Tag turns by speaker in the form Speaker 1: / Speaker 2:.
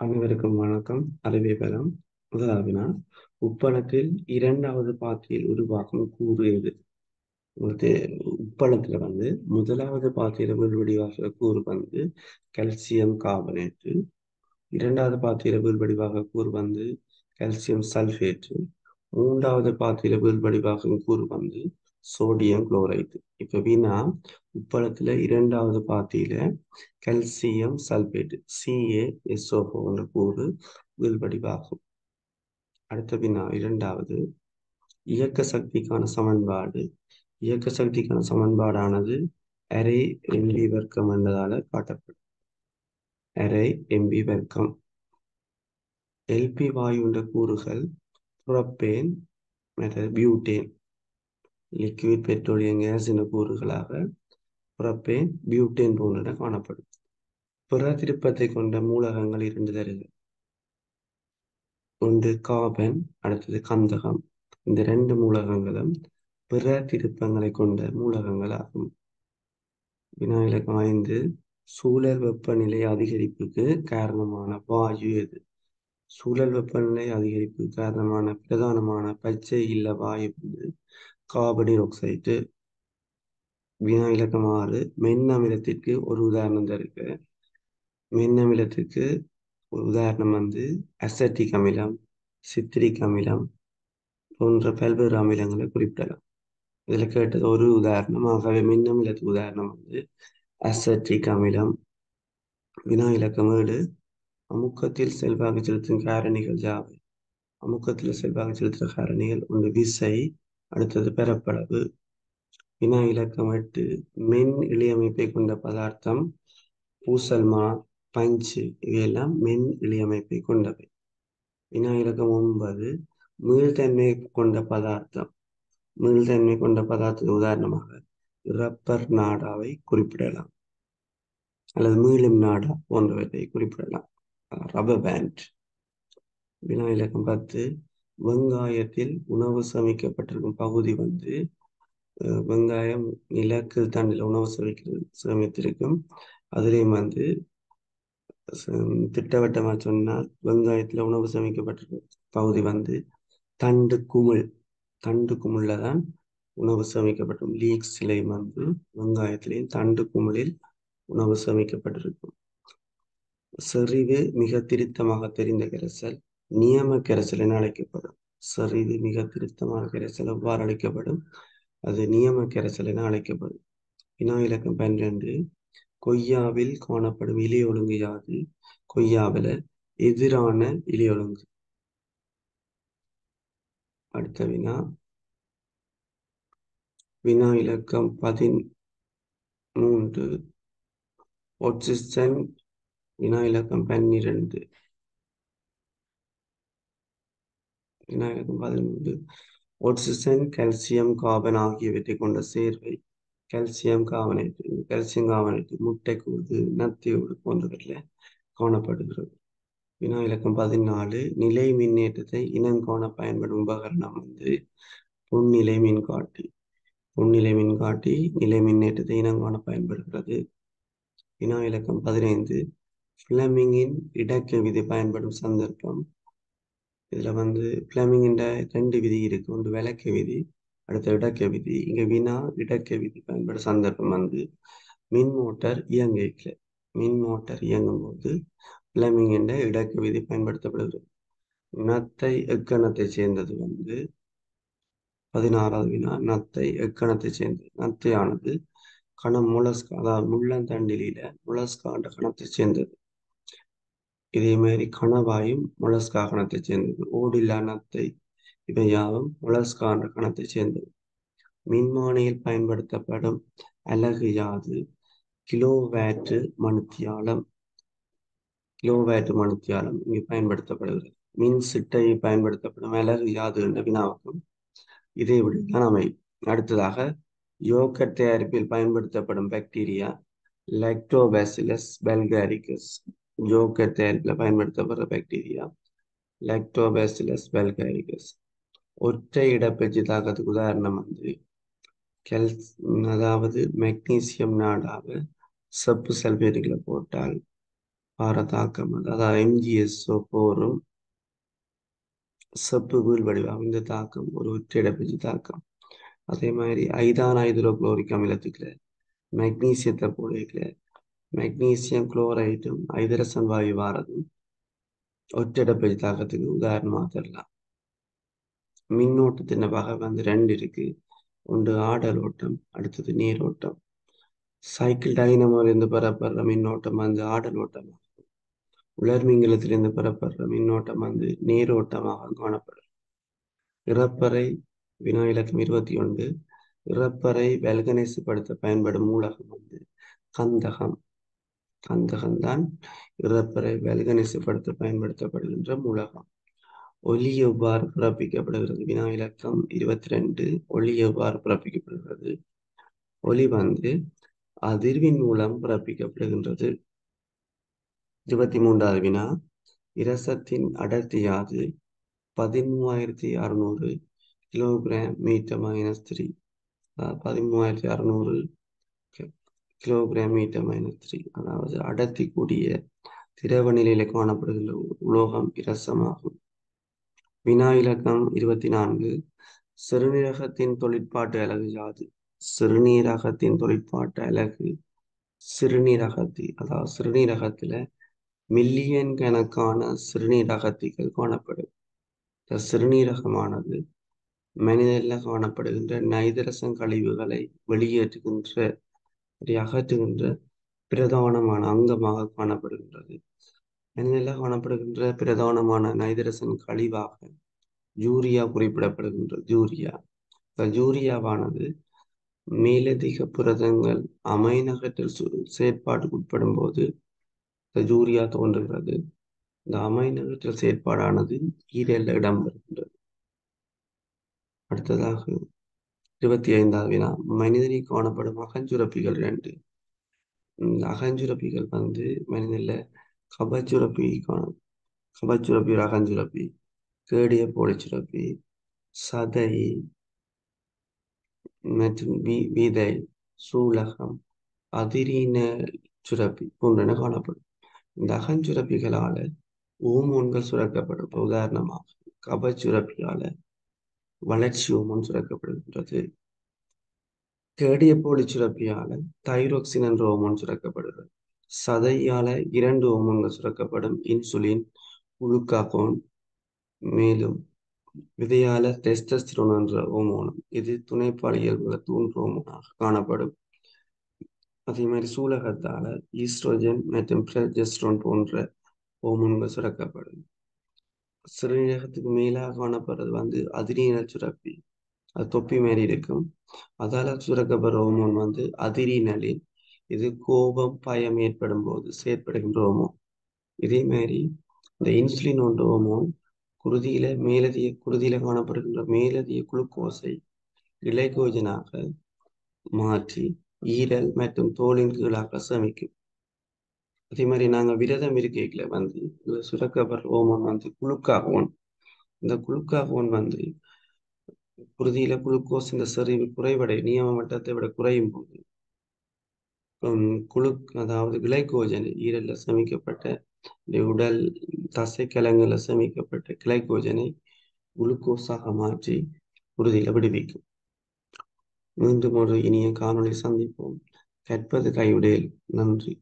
Speaker 1: அனைவருக்கும் வணக்கம். அறிவைபெறம் முதலாவினா உப்பளத்தில் இரண்டாவது பாத்தியில் உருவாகும் கூறு எது? உங்களுக்கு உப்பளத்துல வந்து முதலாவது பாத்தியில வீழ்வடிவாக கூறு வந்து கால்சியம் கார்பனேட்டு இரண்டாவது பாத்தியில உருவடிவாக கூறு வந்து கால்சியம் சல்ஃபேட்டு மூன்றாவது பாத்தியில வீழ்வடிவாகும் கூறு வந்து சோடியம் குளோரைடு இப்ப வீணா உப்பளத்துல இரண்டாவது பாத்தியில கல்சியம் சல்பேட்டு CaSO4 என்ற கூறு வீழ்வடிவாகும் அடுத்த வினா இரண்டாவது இயக்க சக்திக்கான சமன்பாடு. இயக்க சக்திக்கான சமன்பாடானது அரை எம்பி வர்க்கம் என்றதால காட்டப்படும். அரை எம்பி வர்க்கம். எல்பி வாயுண்ட கூறுகள் propane butane liquid petroleum gas கூறுகளாக புறப்பேன் பியூட்டேன் போன்ற காணப்படும். பிற திருப்பத்தை கொண்ட மூலகங்கள் இரண்டு தருக. ஒன்று காபன் அடுத்தது கந்தகம். இந்த ரெண்டு மூலகங்களும் பிற திருப்பங்களை கொண்ட மூலகங்கள் ஆகும் வினாயிலக்கம் ஐந்து சூழல் வெப்பநிலை அதிகரிப்புக்கு காரணமான வாயு எது? சூழல் வெப்பநிலை அதிகரிப்பு காரணமான பிரதானமான பச்சை இல்ல வாயு வந்து ஆக்சைடு வினா இலக்கம் ஆறு மென் அமிலத்திற்கு ஒரு உதாரணம் இருக்கு மென் அமிலத்திற்கு ஒரு உதாரணம் வந்து அசட்டிக் அமிலம் சித்திரிக் அமிலம் போன்ற பல்வேறு அமிலங்களை குறிப்பிடலாம். இதில் கேட்டது ஒரு உதாரணம். ஆகவே மின் அமிலத்துக்கு உதாரணம் வந்து அசட்டிக் அமிலம் வினா இலக்கம் ஏழு அமுக்கத்தில் செல்வாக்கு செலுத்தும் காரணிகள் யாவை? அமுக்கத்தில் செல்வாக்கு செலுத்துகிற காரணிகள் ஒன்று விசை அடுத்தது பெறப்பளவு வினா இலக்கம் எட்டு. மென் இழையமைப்பை கொண்ட பதார்த்தம் பூசல்மா பஞ்சு இவையெல்லாம் மென் இழையமைப்பை கொண்டவை. வினா இலக்கம் ஒன்பது. மீள்தன்மை கொண்ட பதார்த்தம். மீள்தன்மை கொண்ட பதார்த்தத்துக்கு உதாரணமாக ரப்பர் நாடாவை குறிப்பிடலாம். அல்லது மீளும் நாடா போன்றவற்றை குறிப்பிடலாம். Rubber band. வினா இலக்கம் பத்து. வெங்காயத்தில் உணவு சமைக்கப்பட்டிருக்கும் பகுதி வந்து வெங்காயம் நிலக்கு தண்டில் உணவு சமைக்கிறது சமைத்திருக்கும் அதுலேயும் வந்து திட்டவட்டமாக சொன்னால் வெங்காயத்தில் உணவு சமைக்கப்பட்டிருக்கும் பகுதி வந்து தண்டு குமிழ் தண்டு குமிழில் தான் உணவு சமைக்கப்படும் லீக் சிலை வந்து வெங்காயத்திலையும் தண்டு குமிழில் உணவு சமைக்கப்பட்டிருக்கும். செறிவு மிக திருத்தமாக தெரிந்த கரைசல். நியம கரைசல் என அழைக்கப்படும். செறிவு மிக திருத்தமான கரைசல் எவ்வாறு அழைக்கப்படும்? அது நியம கரைசல் என அழைக்கப்படும். வினா இலக்கம் பன்னிரண்டு. கொய்யாவில் காணப்படும் இலை ஒழுங்கு யாது? கொய்யாவில எதிரான இலை ஒழுங்கு. அடுத்த வினா. வினா இலக்கம் பதிமூன்று ஒட்சிஸ்டன் வினா இலக்கம் பன்னிரண்டு. வினா இலக்கம் பதிமூன்று ஒட்சிசன் கால்சியம் கார்பன் ஆகியவற்றை கொண்ட சேர்வை கால்சியம் காவனேட்டு கால்சியம் கூடுது நத்தி நத்தியோடு போன்றவற்றில் காணப்படுகிறது. வினா இலக்கம் பதினாலு நிலை மின்னேற்றத்தை இனம் காண பயன்படும் உபகரணம் வந்து புன்னிலை மின்காட்டி. புன்னிலை மின்காட்டி நிலை மின்னேற்றத்தை இனம் காண பயன்படுகிறது. வினா இலக்கம் பதினைந்து பிளமிங்கின் இடக்க விதி பயன்படும் சந்தர்ப்பம் இதுல வந்து பிளமிங்கின்ற ரெண்டு விதி இருக்கு. ஒன்று விளக்க விதி அடுத்த இடக்க விதி. இங்க வினா இடக்க விதி பயன்படும் சந்தர்ப்பம் வந்து மின் மோட்டார் இயங்கிக்கல மின் மோட்டார் இயங்கும் போது பிளமிங்கின் இடக்க விதி பயன்படுத்தப்படுகிறது. நத்தை எக்கணத்தை சேர்ந்தது வந்து பதினாறாவது வினா. நத்தை எக்கணத்தை சேர்ந்தது. நத்தையானது கணம் முளஸ்கா அதாவது முள்ளந்தண்டில முளஸ்கான்ற கணத்தை சேர்ந்தது. இதே மாதிரி கணவாயும் மொலஸ்கா கணத்தை சேர்ந்தது. ஓடில்லா நத்தை இவை யாவும் மொலஸ்கா என்ற கணத்தை சேர்ந்தது. மின்மானியில் பயன்படுத்தப்படும் அலகு யாது? கிலோவேட்டு மணித்தியாலம். கிலோவேட்டு மணித்தியாலம் இங்கு பயன்படுத்தப்படுகிறது. மின் சிட்டை பயன்படுத்தப்படும் அலகு யாது என்ற வினாவுக்கும் இதே விடைதான் அமை அடுத்ததாக யோகட் தயாரிப்பில் பயன்படுத்தப்படும் பாக்டீரியா லாக்டோபாசிலஸ் பெல்காரிகஸ் யோகட் பயன்படுத்தப்படுற பாக்டீரியா லாக்டோபாசிலஸ் பெல்காரிகஸ் ஒற்றை இடப்பெயர்ச்சி தாக்கத்துக்கு உதாரணம் வந்து கெல் அதாவது மெக்னீசியம் நாடாக செப்பு சல்பேட்டுகளை போட்டால் பார தாக்கம் அதாவது எம்ஜிஎஸ் போரும். செப்பு வீழ்வடிவம் இந்த தாக்கம் ஒரு ஒற்றை ஒற்றைடப்பெஞ்சு தாக்கம். அதே மாதிரி ஐதான ஹைட்ரோகுளோரிக் அமிலத்துக்குள்ள மெக்னீசியத்தை போடல மெக்னீசியம் குளோரைடும் ஐதரசன் வாயு வாரதும் ஒற்றடப்பெஞ்சு தாக்கத்துக்கு உதாரணமாக தரலாம் மின்னோட்டத்தின் வகை வந்து ரெண்டு இருக்கு ஒன்று ஆடல் ஓட்டம் அடுத்தது நீரோட்டம் சைக்கிள் டைனமோலிருந்து பெறப்படுற மின்னோட்டம் வந்து ஆடல் ஓட்டமாகும் உலர்மிங்கலத்திலிருந்து பெறப்படுற மின்னோட்டம் வந்து நீரோட்டமாக காணப்படும் இறப்பறை வினா இலக்கம் இருபத்தி ஒன்று இறப்பறை வெல்கனைசுப்படுத்த பயன்படும் மூலகம் வந்து கந்தகம் கந்தகம்தான் இறப்பறை வெல்கனைசுப்படுத்த பயன்படுத்தப்படுகின்ற மூலகம் ஒலி எவ்வாறு பிறப்பிக்கப்படுகிறது. வினா இலக்கம் இருபத்தி ரெண்டு ஒலி எவ்வாறு பிறப்பிக்கப்படுகிறது. ஒலி வந்து அதிர்வின் மூலம் பிறப்பிக்கப்படுகின்றது. இருபத்தி மூன்றாவது வினா. இரசத்தின் அடர்த்தியாது பதிமூவாயிரத்தி அறுநூறு கிலோகிராம் மீட்டர் மைனஸ் த்ரீ பதிமூவாயிரத்தி அறுநூறு கிலோகிராம் மீட்டர் மைனஸ் த்ரீ அதாவது அடர்த்தி கூடிய திரவ நிலையில காணப்படுகின்ற உலோகம் இரசமாகும். வினா இலக்கம் இருபத்தி நான்கு. சிறுநீரகத்தின் தொழிற்பாட்டு அலகு யாது? சிறுநீரகத்தின் தொழிற்பாட்டு அலகு சிறுநீரகத்தி. அதாவது சிறுநீரகத்துல மில்லியன் கணக்கான சிறுநீரகத்திகள் காணப்படும். இந்த சிறுநீரகமானது மனிதனில் காணப்படுகின்ற நைதரசன் கழிவுகளை வெளியேற்றுகின்ற அகற்றுகின்ற பிரதானமான அங்கமாக காணப்படுகின்றது. மனிதனில் காணப்படுகின்ற பிரதானமான நைதரசன் கழிவாக யூரியா குறிப்பிடப்படுகின்றது. ஜூரியா. ஜூரியாவானது மேலதிக புரதங்கள் அமைநகற்றல் செயற்பாட்டுக்கு உட்படும் போது ஜூரியா தோன்றுகிறது. இந்த அமைநகற்றல் செயற்பாடானது ஈரல்ல இடம்பெறுகின்றது. அடுத்ததாக இருபத்தி ஐந்தாவது வினா. மனிதனில் காணப்படும் அகஞ்சுரப்பிகள் ரெண்டு இந்த அகஞ்சுரப்பிகள் வந்து மனிதனில் கபச்சுரப்பி காணும் கபச்சுரப்பி ஒரு அகஞ்சுரப்பி கேடிய போலிச்சுரப்பி சதை மற்றும் வி- விதை சூலகம் அதிரீன சுரப்பி போன்றன காணப்படும். இந்த அகஞ்சுரப்பிகளால ஊமோன்கள் சுரக்கப்படும். உதாரணமாக கபச்சுரப்பியால வளர்ச்சி ஊமோன் சுரக்கப்படுகின்றது. கேடிய போலி சுரப்பியால தைரோக்சின் என்ற ஹோமோன் சுரக்கப்படுகிறது. சதையால இரண்டு ஹோமோன்கள் சுரக்கப்படும் இன்சுலின் குளுக்காகோன் மேலும் விதையால டெஸ்டஸ்டிரோன் என்ற ஹோமோனும் இது துணைப்பால் இயல்புகளை தூண்டுற ஹோமோனாக காணப்படும். அதே மாதிரி சூலகத்தால ஈஸ்ட்ரோஜன் மற்றும் பிரஜெஸ்ட்ரோன் போன்ற ஹோமோன்கள் சுரக்கப்படும் சிறுநீரகத்துக்கு மேலாக காணப்படுறது வந்து அதிரீன சுரப்பி. அது தொப்பி மாதிரி இருக்கும். அதால சுரக்கப்படுற ஹோமோன் வந்து அதிரீனலின் இது கோபம் பயம் ஏற்படும் போது செயற்படுகின்ற ஹோமோன் இதே மாதிரி இந்த இன்சுலின் ஒன்று ஹோமோன் குருதியில மேலதிக குருதியில காணப்படுகின்ற மேலதிக குளுக்கோஸை கிளைகோஜனாக மாற்றி ஈரல் மற்றும் தோலின் கீழாக சமைக்கும் அதே மாதிரி நாங்கள் விரதம் இருக்கைகளை வந்து சுரக்கபர் சுரக்கப்படுற ஹோமோன் வந்து குளுக்காகோன் இந்த குளுக்காகோன் வந்து குருதியில குளுக்கோஸ் இந்த செறிவு குறைவடை நியம மட்டத்தை விட குறையும் போது ஹம், குளு அதாவது கிளைகோஜன் ஈரல்ல சமைக்கப்பட்ட இந்த உடல் தசைக்கலங்கள்ல சமைக்கப்பட்ட கிளைகோஜனை குளுக்கோஸாக மாற்றி குருதியில விடுவிக்கும். மீண்டும் ஒரு இனிய காணொளி சந்திப்போம். கற்பது கைவிடையில் நன்றி.